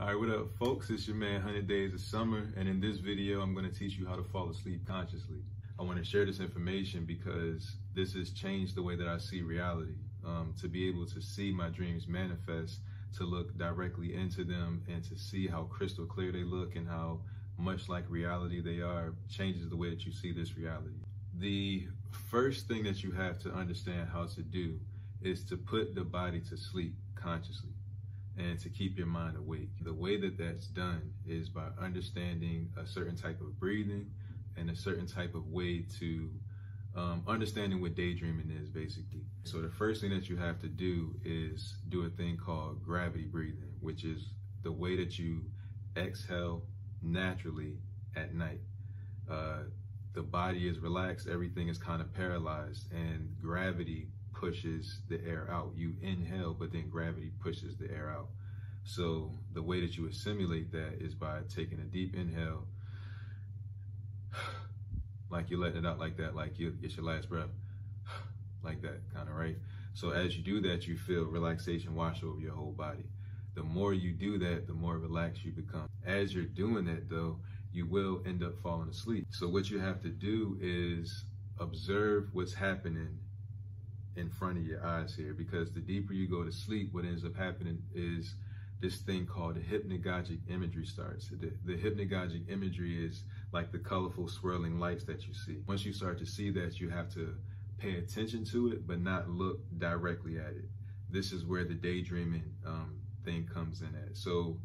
All right, what up, folks? It's your man, Hunit Days of Summer, and in this video, I'm going to teach you how to fall asleep consciously. I want to share this information because this has changed the way that I see reality. Um, to be able to see my dreams manifest, to look directly into them, and to see how crystal clear they look and how much like reality they are, changes the way that you see this reality. The first thing that you have to understand how to do is to put the body to sleep consciously and to keep your mind awake. The way that that's done is by understanding a certain type of breathing and a certain type of way to um, understanding what daydreaming is basically. So the first thing that you have to do is do a thing called gravity breathing, which is the way that you exhale naturally at night. Uh, the body is relaxed, everything is kind of paralyzed, and gravity pushes the air out. You inhale, but then gravity pushes the air out. So the way that you would simulate that is by taking a deep inhale, like you're letting it out like that, like you, it's your last breath, like that, kind of, right? So as you do that, you feel relaxation wash over your whole body. The more you do that, the more relaxed you become. As you're doing that, though, you will end up falling asleep. So what you have to do is observe what's happening in front of your eyes here because the deeper you go to sleep, what ends up happening is this thing called the hypnagogic imagery starts. The, the hypnagogic imagery is like the colorful swirling lights that you see. Once you start to see that, you have to pay attention to it, but not look directly at it. This is where the daydreaming um, thing comes in at. So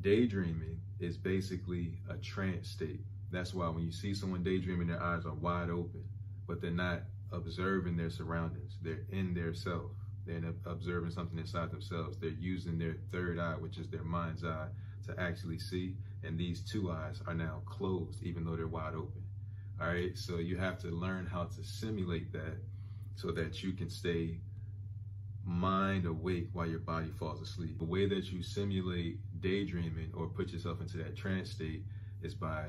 daydreaming is basically a trance state. That's why when you see someone daydreaming, their eyes are wide open, but they're not observing their surroundings. They're in their self. They're observing something inside themselves. They're using their third eye, which is their mind's eye, to actually see. And these two eyes are now closed, even though they're wide open. All right. So you have to learn how to simulate that so that you can stay mind awake while your body falls asleep. The way that you simulate daydreaming or put yourself into that trance state is by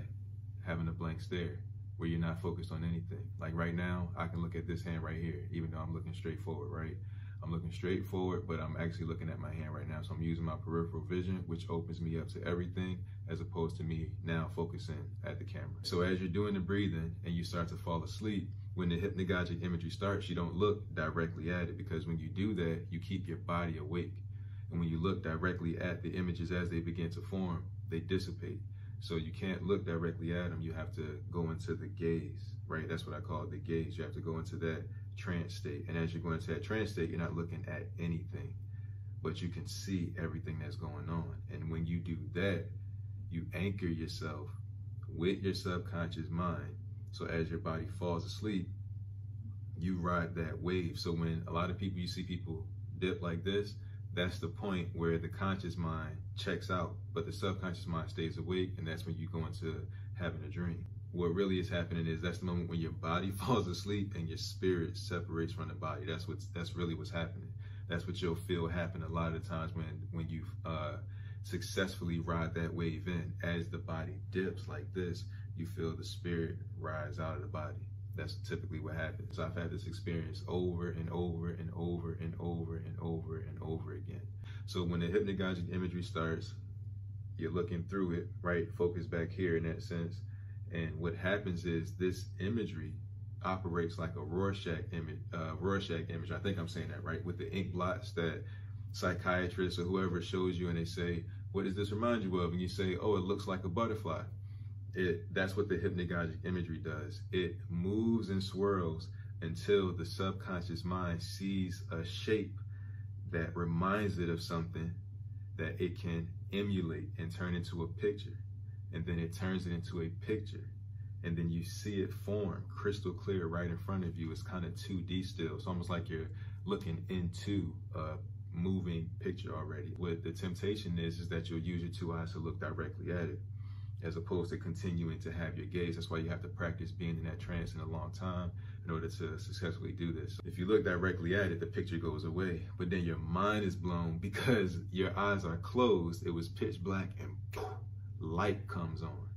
having a blank stare where you're not focused on anything. Like right now, I can look at this hand right here, even though I'm looking straight forward, right? I'm looking straight forward, but I'm actually looking at my hand right now. So I'm using my peripheral vision, which opens me up to everything as opposed to me now focusing at the camera. So as you're doing the breathing and you start to fall asleep, when the hypnagogic imagery starts, you don't look directly at it because when you do that, you keep your body awake. And when you look directly at the images as they begin to form, they dissipate. So you can't look directly at them. You have to go into the gaze, right? That's what I call the gaze. You have to go into that trance state. And as you're going into that trance state, you're not looking at anything, but you can see everything that's going on. And when you do that, you anchor yourself with your subconscious mind. So as your body falls asleep, you ride that wave. So when a lot of people, you see people dip like this, that's the point where the conscious mind checks out, but the subconscious mind stays awake, and that's when you go into having a dream. What really is happening is that's the moment when your body falls asleep and your spirit separates from the body. That's what's that's really what's happening. That's what you'll feel happen a lot of times when when you uh, successfully ride that wave in. As the body dips like this, you feel the spirit rise out of the body. That's typically what happens. I've had this experience over and over and over and over and over again. So when the hypnagogic imagery starts, you're looking through it, right? Focus back here in that sense. And what happens is this imagery operates like a Rorschach image, uh, Rorschach image. I think I'm saying that right, with the ink blots that psychiatrists or whoever shows you, and they say, "What does this remind you of?" And you say, "Oh, it looks like a butterfly." It that's what the hypnagogic imagery does. It moves and swirls until the subconscious mind sees a shape that reminds it of something that it can emulate and turn into a picture. And then it turns it into a picture. And then you see it form crystal clear right in front of you. It's kind of 2D still. It's almost like you're looking into a moving picture already. What the temptation is, is that you'll use your two eyes to look directly at it as opposed to continuing to have your gaze. That's why you have to practice being in that trance in a long time in order to successfully do this. If you look directly at it, the picture goes away, but then your mind is blown because your eyes are closed. It was pitch black and light comes on.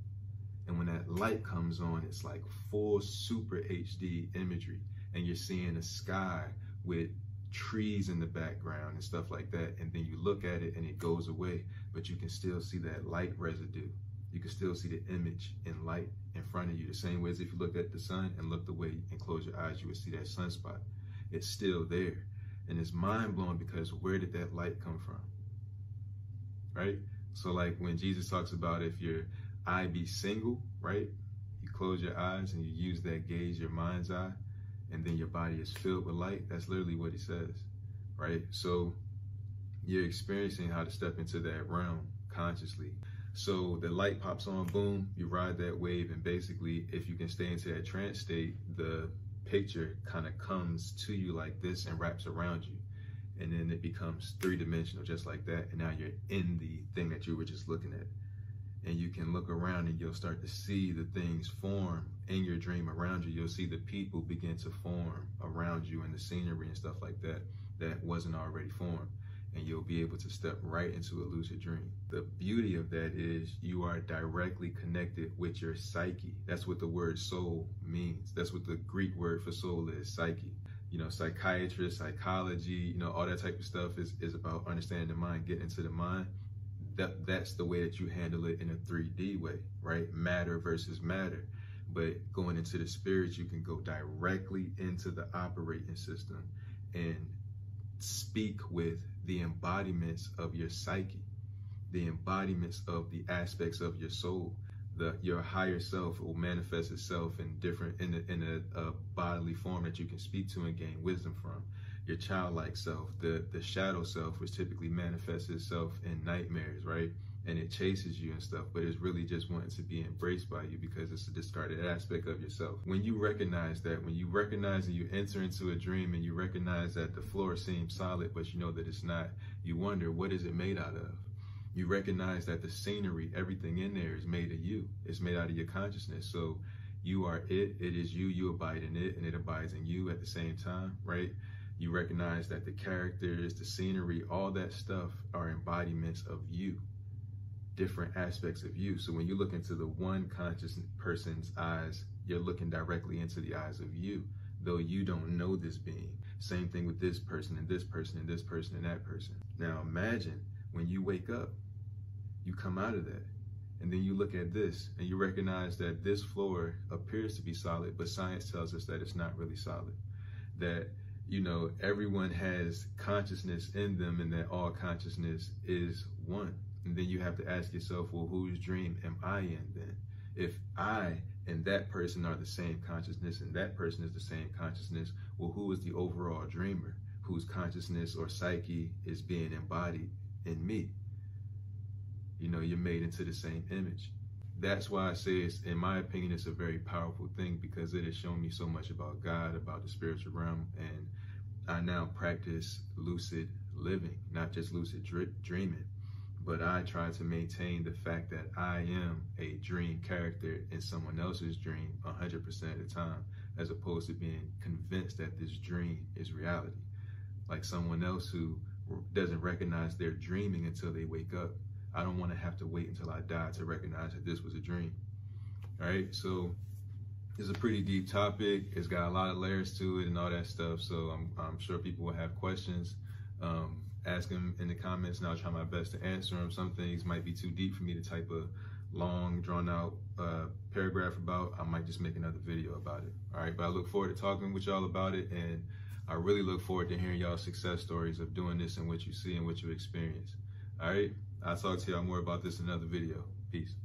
And when that light comes on, it's like full super HD imagery and you're seeing a sky with trees in the background and stuff like that. And then you look at it and it goes away. but you can still see that light residue. You can still see the image in light in front of you. The same way as if you looked at the sun and looked away and closed your eyes, you would see that sunspot. It's still there. And it's mind blowing because where did that light come from? Right? So, like when Jesus talks about if your eye be single, right? You close your eyes and you use that gaze, your mind's eye, and then your body is filled with light. That's literally what he says, right? So, you're experiencing how to step into that realm consciously. So the light pops on, boom, you ride that wave, and basically, if you can stay into that trance state, the picture kind of comes to you like this and wraps around you. And then it becomes three dimensional, just like that. And now you're in the thing that you were just looking at. And you can look around and you'll start to see the things form in your dream around you. You'll see the people begin to form around you and the scenery and stuff like that that wasn't already formed and you'll be able to step right into a lucid dream. The beauty of that is you are directly connected with your psyche. That's what the word soul means. That's what the Greek word for soul is, psyche. You know, psychiatrist, psychology, you know, all that type of stuff is, is about understanding the mind, getting into the mind. That, that's the way that you handle it in a 3D way, right? Matter versus matter. But going into the spirit, you can go directly into the operating system and speak with the embodiments of your psyche, the embodiments of the aspects of your soul. The, your higher self will manifest itself in different in a, in a, a bodily form that you can speak to and gain wisdom from. Your childlike self, the the shadow self, which typically manifests itself in nightmares, right? And it chases you and stuff, but it's really just wanting to be embraced by you because it's a discarded aspect of yourself. When you recognize that, when you recognize that you enter into a dream and you recognize that the floor seems solid, but you know that it's not, you wonder, what is it made out of? You recognize that the scenery, everything in there is made of you. It's made out of your consciousness. So you are it, it is you, you abide in it, and it abides in you at the same time, right? You recognize that the characters, the scenery, all that stuff are embodiments of you different aspects of you. So when you look into the one conscious person's eyes, you're looking directly into the eyes of you, though you don't know this being. Same thing with this person and this person and this person and that person. Now imagine when you wake up, you come out of that. And then you look at this and you recognize that this floor appears to be solid, but science tells us that it's not really solid. That, you know, everyone has consciousness in them and that all consciousness is one. And then you have to ask yourself, well, whose dream am I in then? If I and that person are the same consciousness and that person is the same consciousness, well, who is the overall dreamer whose consciousness or psyche is being embodied in me? You know, you're made into the same image. That's why I say it's, in my opinion, it's a very powerful thing because it has shown me so much about God, about the spiritual realm, and I now practice lucid living, not just lucid dreaming but I try to maintain the fact that I am a dream character in someone else's dream 100% of the time, as opposed to being convinced that this dream is reality. Like someone else who doesn't recognize they're dreaming until they wake up. I don't want to have to wait until I die to recognize that this was a dream. All right, so it's a pretty deep topic. It's got a lot of layers to it and all that stuff. So I'm, I'm sure people will have questions. Um, ask them in the comments and I'll try my best to answer them. Some things might be too deep for me to type a long, drawn out uh, paragraph about. I might just make another video about it. All right, but I look forward to talking with y'all about it and I really look forward to hearing y'all success stories of doing this and what you see and what you experience. All right, I'll talk to y'all more about this in another video. Peace.